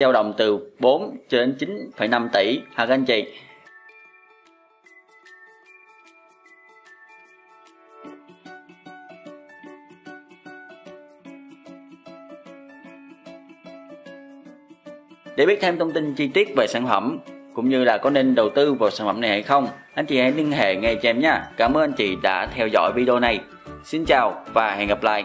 dao động từ 4 cho đến 9,5 tỷ ha các anh chị Để biết thêm thông tin chi tiết về sản phẩm cũng như là có nên đầu tư vào sản phẩm này hay không, anh chị hãy liên hệ ngay cho em nha. Cảm ơn anh chị đã theo dõi video này. Xin chào và hẹn gặp lại.